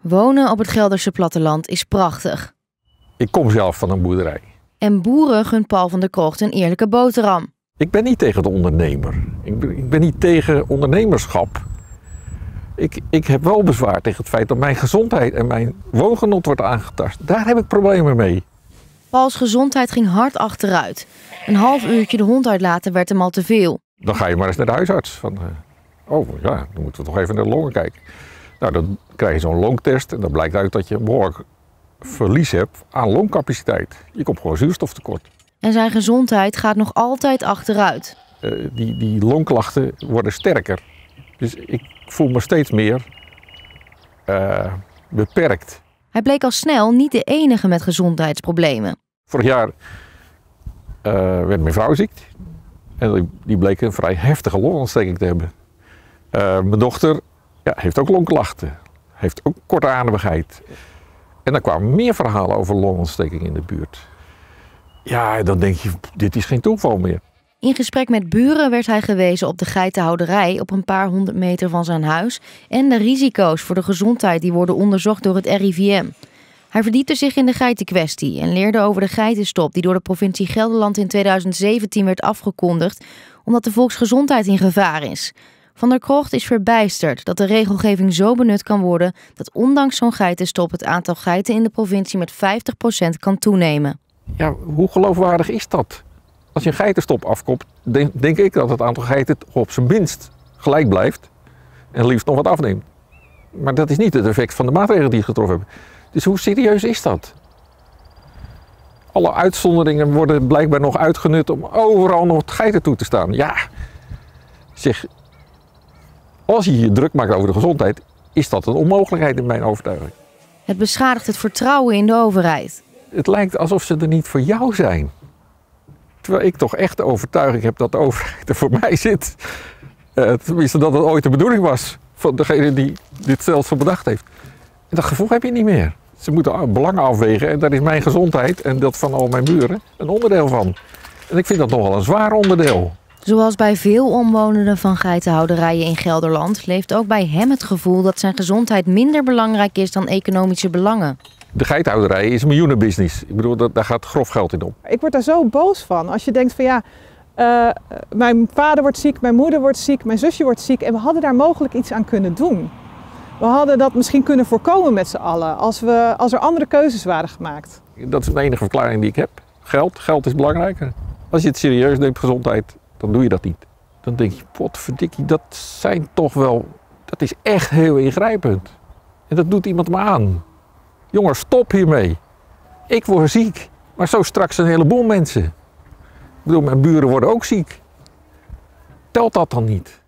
Wonen op het Gelderse platteland is prachtig. Ik kom zelf van een boerderij. En boeren gunt Paul van der Krocht een eerlijke boterham. Ik ben niet tegen de ondernemer. Ik ben, ik ben niet tegen ondernemerschap. Ik, ik heb wel bezwaar tegen het feit dat mijn gezondheid en mijn woongenot wordt aangetast. Daar heb ik problemen mee. Pauls gezondheid ging hard achteruit. Een half uurtje de hond uitlaten werd hem al te veel. Dan ga je maar eens naar de huisarts. Van, uh, oh ja, dan moeten we toch even naar de longen kijken. Nou, dan krijg je zo'n longtest en dan blijkt uit dat je een behoorlijk verlies hebt aan longcapaciteit. Je komt gewoon zuurstoftekort. En zijn gezondheid gaat nog altijd achteruit. Uh, die, die longklachten worden sterker. Dus ik voel me steeds meer uh, beperkt. Hij bleek al snel niet de enige met gezondheidsproblemen. Vorig jaar uh, werd mijn vrouw ziek. En die bleek een vrij heftige longontsteking te hebben. Uh, mijn dochter ja, heeft ook longklachten. Heeft ook korte ademigheid. En dan kwamen meer verhalen over longontsteking in de buurt. Ja, dan denk je, dit is geen toeval meer. In gesprek met buren werd hij gewezen op de geitenhouderij op een paar honderd meter van zijn huis en de risico's voor de gezondheid die worden onderzocht door het RIVM. Hij verdiepte zich in de geitenkwestie en leerde over de geitenstop die door de provincie Gelderland in 2017 werd afgekondigd omdat de volksgezondheid in gevaar is. Van der Krocht is verbijsterd dat de regelgeving zo benut kan worden dat ondanks zo'n geitenstop het aantal geiten in de provincie met 50% kan toenemen. Ja, hoe geloofwaardig is dat? Als je een geitenstop afkomt, denk, ik dat het aantal geiten op zijn minst gelijk blijft en liefst nog wat afneemt. Maar dat is niet het effect van de maatregelen die getroffen hebt. Dus hoe serieus is dat? Alle uitzonderingen worden blijkbaar nog uitgenut om overal nog geiten toe te staan. Ja, zeg, als je je druk maakt over de gezondheid, is dat een onmogelijkheid in mijn overtuiging. Het beschadigt het vertrouwen in de overheid. Het lijkt alsof ze er niet voor jou zijn. Terwijl ik toch echt de overtuiging heb dat de overheid er voor mij zit. Uh, tenminste, dat het ooit de bedoeling was van degene die dit stelsel bedacht heeft. En dat gevoel heb je niet meer. Ze moeten belangen afwegen en daar is mijn gezondheid en dat van al mijn buren een onderdeel van. En ik vind dat nogal een zwaar onderdeel. Zoals bij veel omwonenden van geitenhouderijen in Gelderland leeft ook bij hem het gevoel dat zijn gezondheid minder belangrijk is dan economische belangen. De geitenhouderij is een miljoenenbusiness. Ik bedoel, daar gaat grof geld in op. Ik word daar zo boos van. Als je denkt van ja, uh, mijn vader wordt ziek, mijn moeder wordt ziek, mijn zusje wordt ziek. En we hadden daar mogelijk iets aan kunnen doen. We hadden dat misschien kunnen voorkomen met z'n allen als, we, als er andere keuzes waren gemaakt. Dat is de enige verklaring die ik heb. Geld, geld is belangrijker. Als je het serieus neemt, gezondheid, dan doe je dat niet. Dan denk je, potverdikkie, dat zijn toch wel, dat is echt heel ingrijpend. En dat doet iemand me aan. Jongens, stop hiermee. Ik word ziek, maar zo straks een heleboel mensen. Ik bedoel, mijn buren worden ook ziek. Telt dat dan niet?